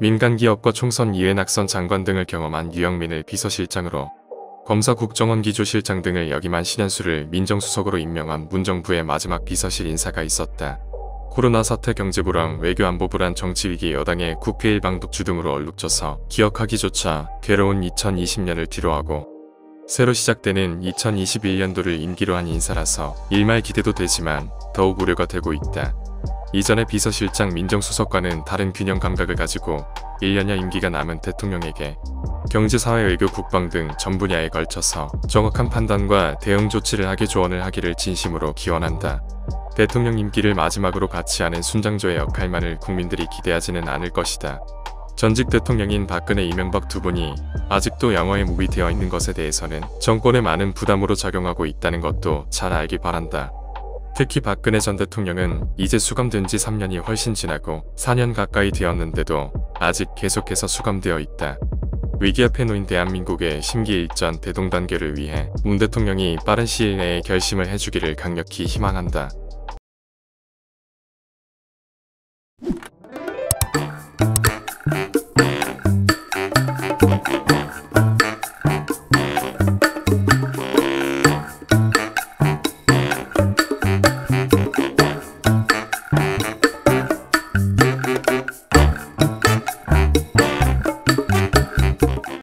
민간기업과 총선 이해 낙선 장관 등을 경험한 유영민을 비서실장으로 검사 국정원 기조실장 등을 역임한 신현수를 민정수석으로 임명한 문정부의 마지막 비서실 인사가 있었다. 코로나 사태 경제부랑 외교안보부란 정치위기 여당의 국회 일방독주 등으로 얼룩져서 기억하기조차 괴로운 2020년을 뒤로하고 새로 시작되는 2021년도를 임기로 한 인사라서 일말 기대도 되지만 더욱 우려가 되고 있다. 이전의 비서실장 민정수석과는 다른 균형 감각을 가지고 1년여 임기가 남은 대통령에게 경제, 사회, 외교, 국방 등 전 분야에 걸쳐서 정확한 판단과 대응 조치를 하게 조언을 하기를 진심으로 기원한다. 대통령 임기를 마지막으로 같이 하는 순장조의 역할만을 국민들이 기대하지는 않을 것이다. 전직 대통령인 박근혜 이명박 두 분이 아직도 영어에 무비 되어 있는 것에 대해서는 정권에 많은 부담으로 작용하고 있다는 것도 잘 알기 바란다. 특히 박근혜 전 대통령은 이제 수감된 지 3년이 훨씬 지나고 4년 가까이 되었는데도 아직 계속해서 수감되어 있다. 위기 앞에 놓인 대한민국의 심기일전 대동단계를 위해 문 대통령이 빠른 시일 내에 결심을 해주기를 강력히 희망한다.